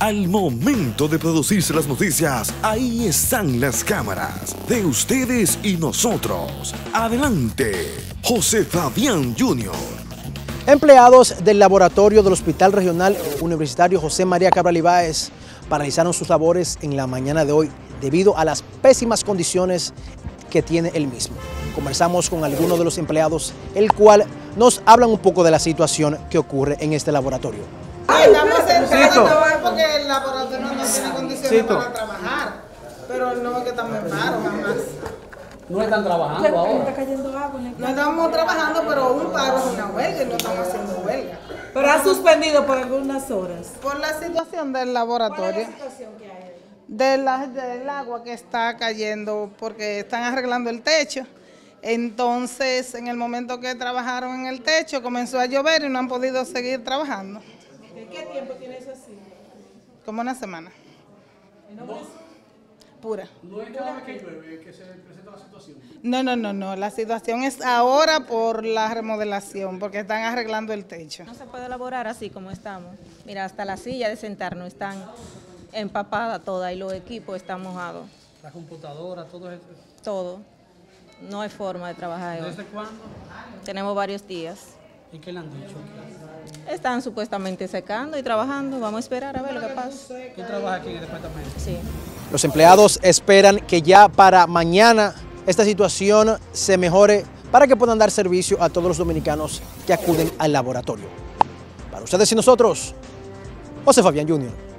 Al momento de producirse las noticias, ahí están las cámaras de ustedes y nosotros. Adelante, José Fabián Jr. Empleados del laboratorio del Hospital Regional Universitario José María Cabral Ibáez paralizaron sus labores en la mañana de hoy debido a las pésimas condiciones que tiene el mismo. Conversamos con algunos de los empleados, el cual nos hablan un poco de la situación que ocurre en este laboratorio. Estamos sentados porque el laboratorio no tiene condiciones para trabajar, pero no es que estamos en paro, jamás. No están trabajando ahora. No estamos trabajando, pero un paro es una huelga y no estamos haciendo huelga. Pero ha suspendido por algunas horas. Por la situación del laboratorio. De la, del agua que está cayendo porque están arreglando el techo. Entonces, en el momento que trabajaron en el techo, comenzó a llover y no han podido seguir trabajando. ¿Qué tiempo tiene eso así? Como una semana. Pura. No es cada vez que llueve que se presenta la situación. No, no, no, no. La situación es ahora por la remodelación, porque están arreglando el techo. No se puede elaborar así como estamos. Mira, hasta la silla de sentarnos están empapada toda y los equipos están mojados. La computadora, todo eso. Todo. No hay forma de trabajar. hoy. ¿Desde cuándo? Tenemos varios días. ¿Y qué le han dicho? Están supuestamente secando y trabajando. Vamos a esperar a ver lo que pasa. ¿Tú trabajas aquí en el departamento? Sí. Los empleados esperan que ya para mañana esta situación se mejore para que puedan dar servicio a todos los dominicanos que acuden al laboratorio. Para ustedes y nosotros, José Fabián Jr.